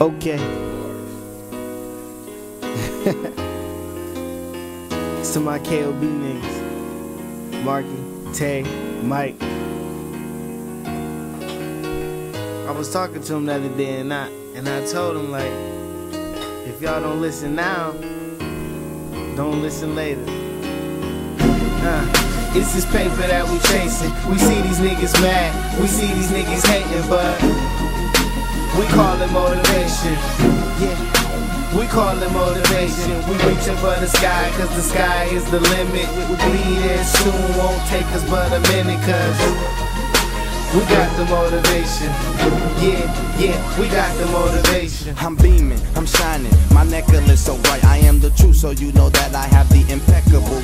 Okay. to my KOB niggas. Marky, Tay, Mike. I was talking to him the other day and I and I told him like if y'all don't listen now, don't listen later. Uh. It's this paper that we chasing. We see these niggas mad, we see these niggas hating, but we call it motivation. Yeah, we call it motivation. We reaching for the sky, cause the sky is the limit. We'll be there soon, won't take us but a minute, cause we got the motivation. Yeah, yeah, we got the motivation. I'm beaming, I'm shining, my necklace so bright. I am the truth, so you know that I have the impeccable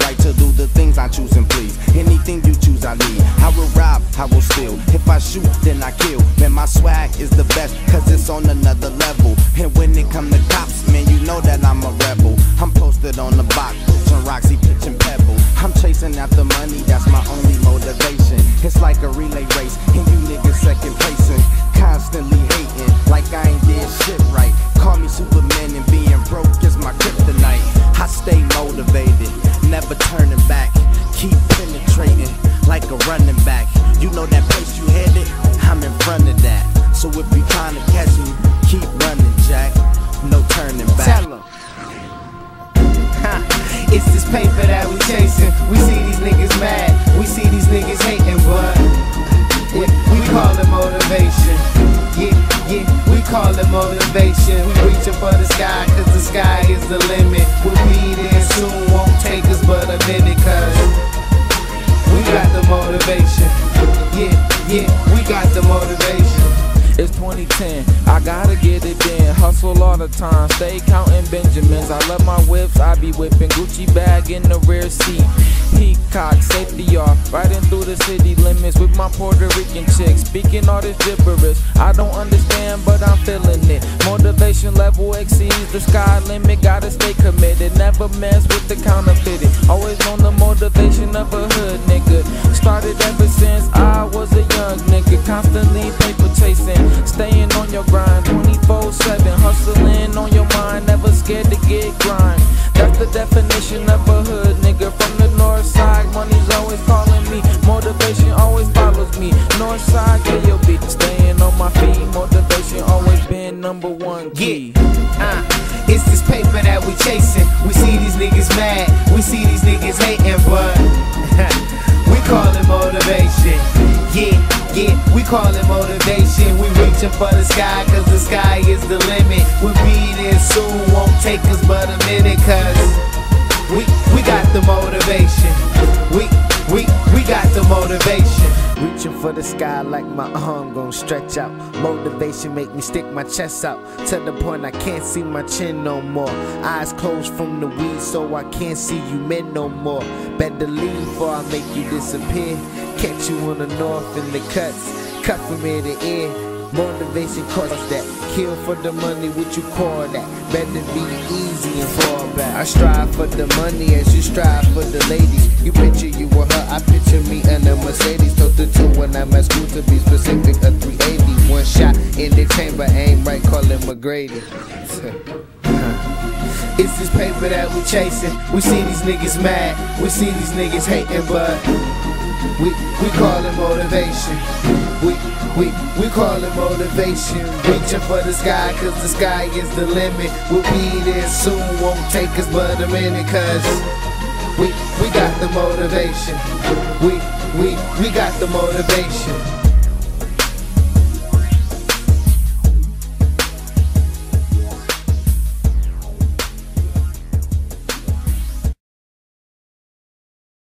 things I choose and please. Anything you choose, I need. I will rob, I will steal. If I shoot, then I kill. Man, my swag is the best, cause it's on another level. And when it come to cops, man, you know that I'm a rebel. I'm posted on the box, pitching Roxy, pitching Pebble. I'm chasing after money, that's my only motivation. It's like a relay race, and you niggas second placing. Constantly hating, like I ain't did shit right. Call me Superman, and being broke is my kryptonite. I stay motivated, never turning motivation. We reaching for the sky, cause the sky is the limit. We'll be there soon, won't take us but a minute, cause we got the motivation. Yeah, yeah, we got the motivation. It's 2010, I gotta get it in. Hustle all the time, stay counting Benjamins. I love my whips, I be whipping Gucci bag in the rear seat. Peacock, safety off, riding through the city limits with my Puerto Rican chick. Speaking all this gibberish, I don't understand, but I'm feeling it. Motivation level exceeds the sky limit, gotta stay committed. Never mess with the counterfeiting. Constantly paper chasing. Staying on your grind 24 7, hustling on your mind, never scared to get grind. That's the definition of a hood nigga from the north side. Money's always calling me, motivation always follows me. North side, KOB, staying on my feet. Motivation always been number one key. Uh, it's this paper that we chasing. We see these niggas mad. We see these niggas hating, but we call it motivation. Yeah, yeah, we call it motivation. We reaching for the sky, cause the sky is the limit. We'll be there soon, won't take us but a minute, cause we, we got the motivation. We, we, we got the motivation. Reaching for the sky like my arm gon' stretch out. Motivation make me stick my chest out to the point I can't see my chin no more. Eyes closed from the weed, so I can't see you men no more. Better leave before I make you disappear. Catch you on the north in the cuts, cut from ear to ear. Motivation cause that. Kill for the money, what you call that? Better be easy and fall. I strive for the money as you strive for the ladies. You picture you with her, I picture me in a Mercedes. Took the two when I'm at school to be specific, a 380. One shot in the chamber, aim right, call it McGrady. It's this paper that we chasing. We see these niggas mad. We see these niggas hating, but we we call it motivation. We we we call it motivation. Reaching for the sky, cause the sky is the limit. We'll be there soon, won't take us but a minute, cause we we got the motivation. We we we got the motivation.